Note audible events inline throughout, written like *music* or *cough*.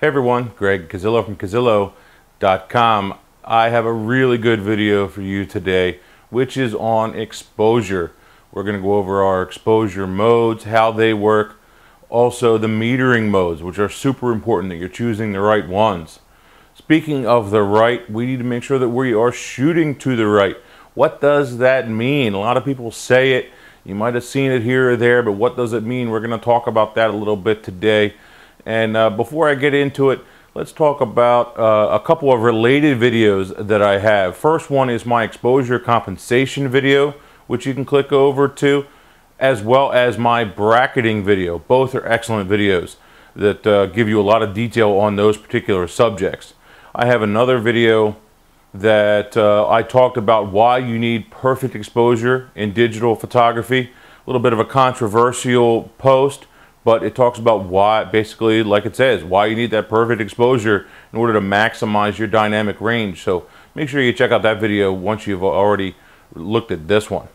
Hey everyone, Greg Cazillo from Cazillo.com. I have a really good video for you today, which is on exposure. We're going to go over our exposure modes, how they work, also the metering modes, which are super important that you're choosing the right ones. Speaking of the right, we need to make sure that we are shooting to the right. What does that mean? A lot of people say it. You might have seen it here or there, but what does it mean? We're going to talk about that a little bit today. And uh, before I get into it, let's talk about uh, a couple of related videos that I have. First one is my exposure compensation video, which you can click over to, as well as my bracketing video. Both are excellent videos that uh, give you a lot of detail on those particular subjects. I have another video that uh, I talked about why you need perfect exposure in digital photography. A little bit of a controversial post but it talks about why, basically, like it says, why you need that perfect exposure in order to maximize your dynamic range. So make sure you check out that video once you've already looked at this one.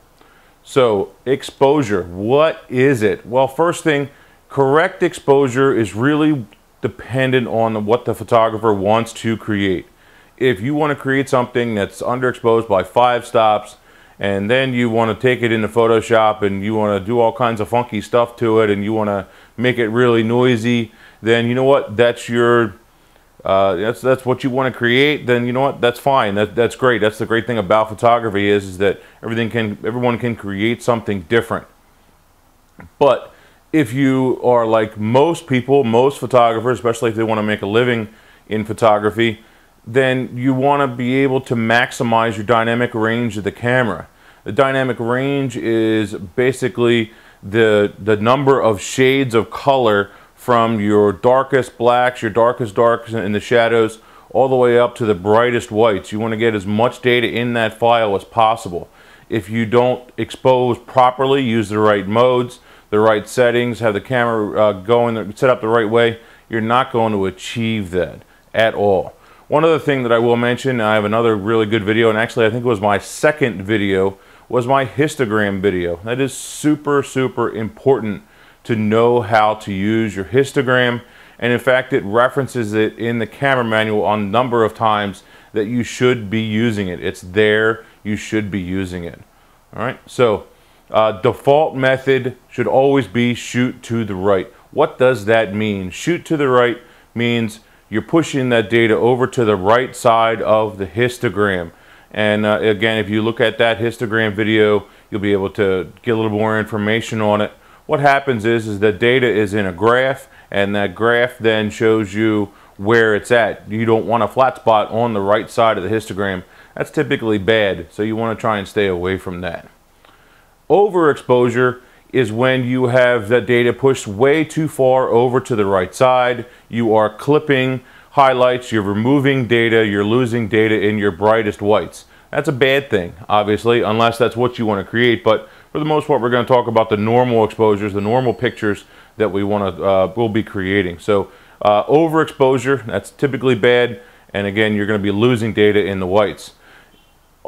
So exposure, what is it? Well, first thing, correct exposure is really dependent on what the photographer wants to create. If you want to create something that's underexposed by five stops, and then you want to take it into Photoshop and you want to do all kinds of funky stuff to it and you want to make it really noisy, then you know what? That's your uh, that's that's what you want to create. Then you know what? That's fine. That that's great. That's the great thing about photography is is that everything can everyone can create something different. But if you are like most people, most photographers, especially if they want to make a living in photography, then you want to be able to maximize your dynamic range of the camera. The dynamic range is basically the, the number of shades of color from your darkest blacks, your darkest darks in the shadows, all the way up to the brightest whites. You want to get as much data in that file as possible. If you don't expose properly, use the right modes, the right settings, have the camera uh, going, set up the right way, you're not going to achieve that at all. One other thing that I will mention, I have another really good video, and actually I think it was my second video, was my histogram video. That is super, super important to know how to use your histogram. And in fact, it references it in the camera manual on a number of times that you should be using it. It's there, you should be using it. All right, so uh, default method should always be shoot to the right. What does that mean? Shoot to the right means you're pushing that data over to the right side of the histogram. And uh, again, if you look at that histogram video, you'll be able to get a little more information on it. What happens is, is the data is in a graph, and that graph then shows you where it's at. You don't want a flat spot on the right side of the histogram. That's typically bad, so you want to try and stay away from that. Overexposure is when you have that data pushed way too far over to the right side. You are clipping highlights, you're removing data, you're losing data in your brightest whites. That's a bad thing, obviously, unless that's what you want to create. But for the most part, we're going to talk about the normal exposures, the normal pictures that we want to, uh, will be creating. So uh, overexposure, that's typically bad. And again, you're going to be losing data in the whites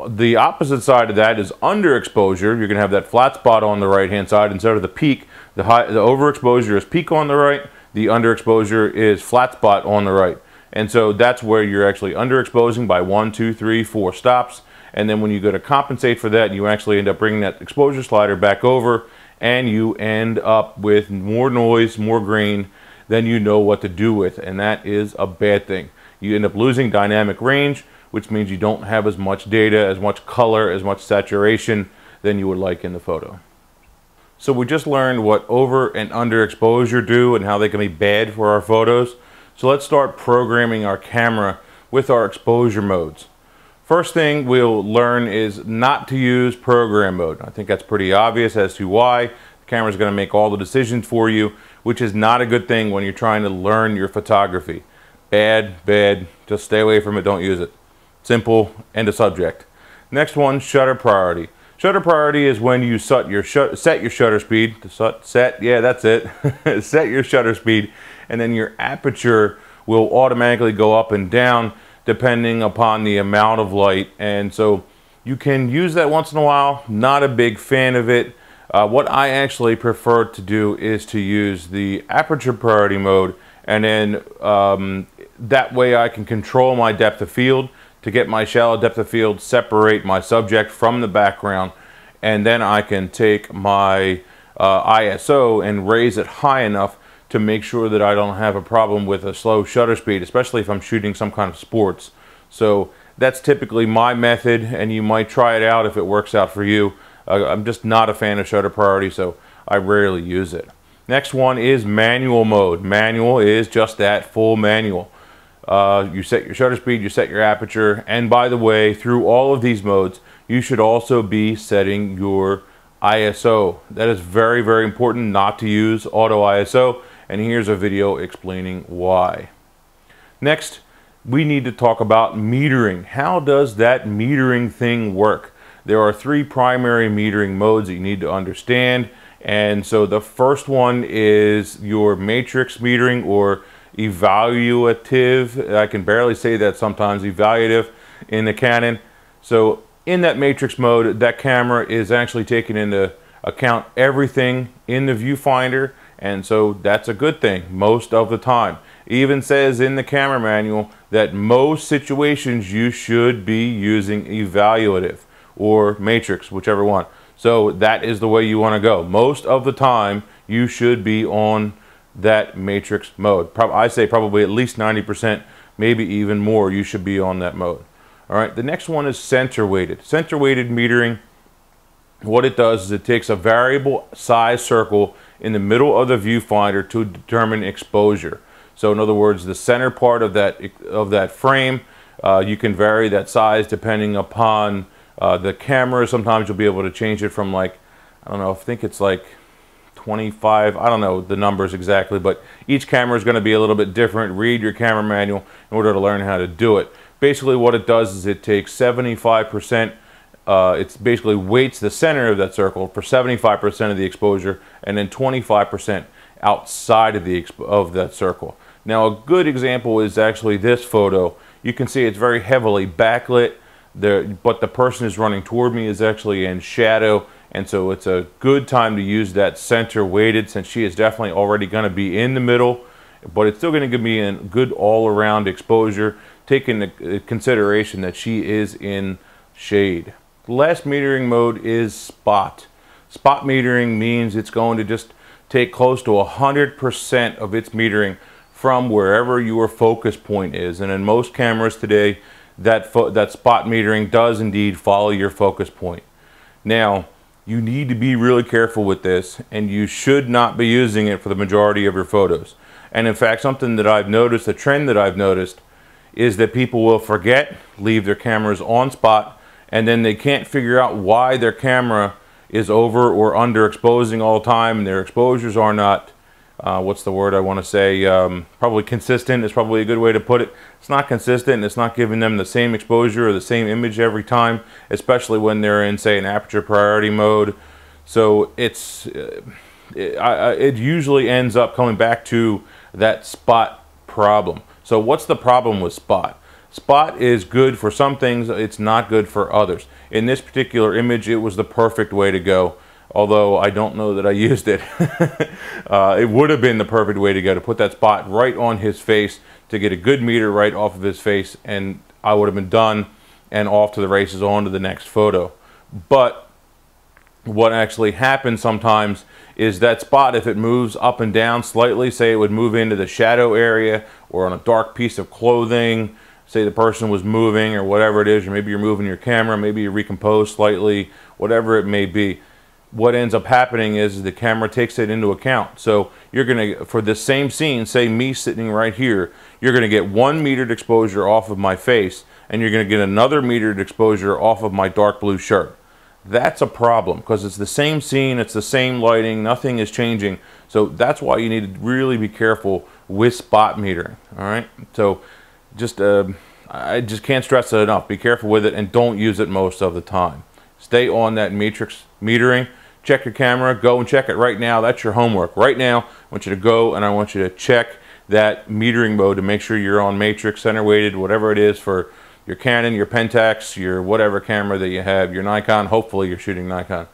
the opposite side of that is underexposure. You're going to have that flat spot on the right hand side instead of the peak. The, high, the overexposure is peak on the right. The underexposure is flat spot on the right. And so that's where you're actually underexposing by one, two, three, four stops. And then when you go to compensate for that, you actually end up bringing that exposure slider back over and you end up with more noise, more grain than you know what to do with. And that is a bad thing. You end up losing dynamic range which means you don't have as much data, as much color, as much saturation than you would like in the photo. So we just learned what over and under exposure do and how they can be bad for our photos. So let's start programming our camera with our exposure modes. First thing we'll learn is not to use program mode. I think that's pretty obvious as to why. The camera is going to make all the decisions for you, which is not a good thing when you're trying to learn your photography. Bad, bad, just stay away from it, don't use it. Simple, end of subject. Next one, shutter priority. Shutter priority is when you set your set your shutter speed. Set, yeah, that's it. *laughs* set your shutter speed, and then your aperture will automatically go up and down depending upon the amount of light. And so you can use that once in a while. Not a big fan of it. Uh, what I actually prefer to do is to use the aperture priority mode and then um, that way I can control my depth of field to get my shallow depth of field, separate my subject from the background, and then I can take my uh, ISO and raise it high enough to make sure that I don't have a problem with a slow shutter speed, especially if I'm shooting some kind of sports. So that's typically my method, and you might try it out if it works out for you. Uh, I'm just not a fan of shutter priority, so I rarely use it. Next one is manual mode. Manual is just that, full manual. Uh, you set your shutter speed, you set your aperture, and by the way, through all of these modes, you should also be setting your ISO. That is very, very important not to use auto ISO, and here's a video explaining why. Next, we need to talk about metering. How does that metering thing work? There are three primary metering modes that you need to understand. And so the first one is your matrix metering or evaluative. I can barely say that sometimes, evaluative in the Canon. So in that matrix mode, that camera is actually taking into account everything in the viewfinder. And so that's a good thing most of the time. even says in the camera manual that most situations you should be using evaluative or matrix, whichever one. So that is the way you want to go. Most of the time, you should be on that matrix mode. Pro I say probably at least 90%, maybe even more, you should be on that mode. All right, the next one is center weighted. Center weighted metering, what it does is it takes a variable size circle in the middle of the viewfinder to determine exposure. So in other words, the center part of that, of that frame, uh, you can vary that size depending upon uh, the camera. Sometimes you'll be able to change it from like, I don't know, I think it's like 25, I don't know the numbers exactly, but each camera is going to be a little bit different. Read your camera manual in order to learn how to do it. Basically what it does is it takes 75%, uh, it basically weights the center of that circle for 75% of the exposure and then 25% outside of, the of that circle. Now a good example is actually this photo. You can see it's very heavily backlit, there, but the person is running toward me is actually in shadow and so it's a good time to use that center weighted since she is definitely already going to be in the middle but it's still going to give me a good all-around exposure taking into consideration that she is in shade. The last metering mode is spot. Spot metering means it's going to just take close to 100% of its metering from wherever your focus point is. And in most cameras today, that, that spot metering does indeed follow your focus point. Now, you need to be really careful with this and you should not be using it for the majority of your photos. And in fact, something that I've noticed, a trend that I've noticed, is that people will forget, leave their cameras on spot, and then they can't figure out why their camera is over or underexposing all the time and their exposures are not uh, what's the word I want to say? Um, probably consistent is probably a good way to put it. It's not consistent it's not giving them the same exposure or the same image every time especially when they're in say an aperture priority mode. So it's uh, it, I, it usually ends up coming back to that spot problem. So what's the problem with spot? Spot is good for some things, it's not good for others. In this particular image, it was the perfect way to go, although I don't know that I *laughs* used it. uh, it would have been the perfect way to go, to put that spot right on his face, to get a good meter right off of his face, and I would have been done and off to the races on to the next photo. But what actually happens sometimes is that spot, if it moves up and down slightly, say it would move into the shadow area or on a dark piece of clothing, say the person was moving or whatever it is, or maybe you're moving your camera, maybe you recompose slightly, whatever it may be. What ends up happening is the camera takes it into account. So you're going to, for the same scene, say me sitting right here, you're going to get one metered exposure off of my face, and you're going to get another metered exposure off of my dark blue shirt. That's a problem because it's the same scene, it's the same lighting, nothing is changing. So that's why you need to really be careful with spot metering. All right. So just uh, I just can't stress it enough. Be careful with it and don't use it most of the time. Stay on that matrix metering. Check your camera. Go and check it right now. That's your homework. Right now, I want you to go and I want you to check that metering mode to make sure you're on matrix, center weighted, whatever it is for your Canon, your Pentax, your whatever camera that you have, your Nikon. Hopefully you're shooting Nikon.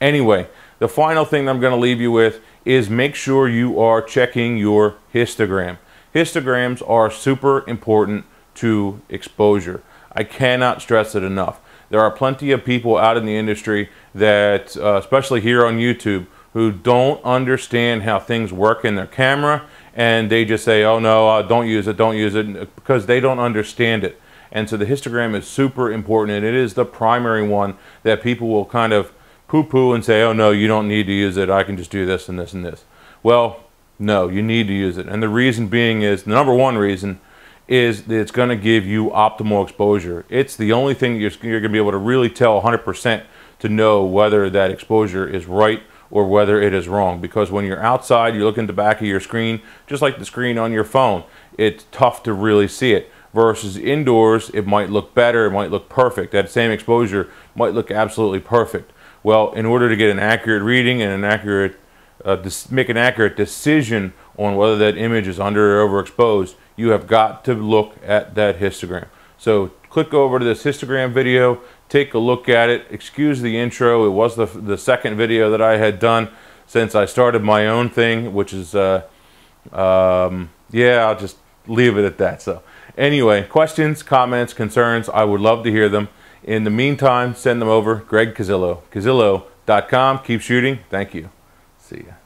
Anyway, the final thing that I'm going to leave you with is make sure you are checking your histogram histograms are super important to exposure. I cannot stress it enough. There are plenty of people out in the industry that, uh, especially here on YouTube, who don't understand how things work in their camera and they just say, oh no, uh, don't use it, don't use it, because they don't understand it. And so the histogram is super important and it is the primary one that people will kind of poo-poo and say, oh no, you don't need to use it, I can just do this and this and this. Well, no, you need to use it. And the reason being is, the number one reason is that it's going to give you optimal exposure. It's the only thing you're, you're going to be able to really tell 100% to know whether that exposure is right or whether it is wrong. Because when you're outside, you look in the back of your screen, just like the screen on your phone, it's tough to really see it. Versus indoors, it might look better, it might look perfect. That same exposure might look absolutely perfect. Well, in order to get an accurate reading and an accurate, uh, make an accurate decision on whether that image is under or overexposed, you have got to look at that histogram. So click over to this histogram video, take a look at it. Excuse the intro, it was the, the second video that I had done since I started my own thing, which is, uh, um, yeah, I'll just leave it at that. So anyway, questions, comments, concerns, I would love to hear them. In the meantime, send them over. Greg Cazillo, Cazillo.com. Keep shooting. Thank you. See ya.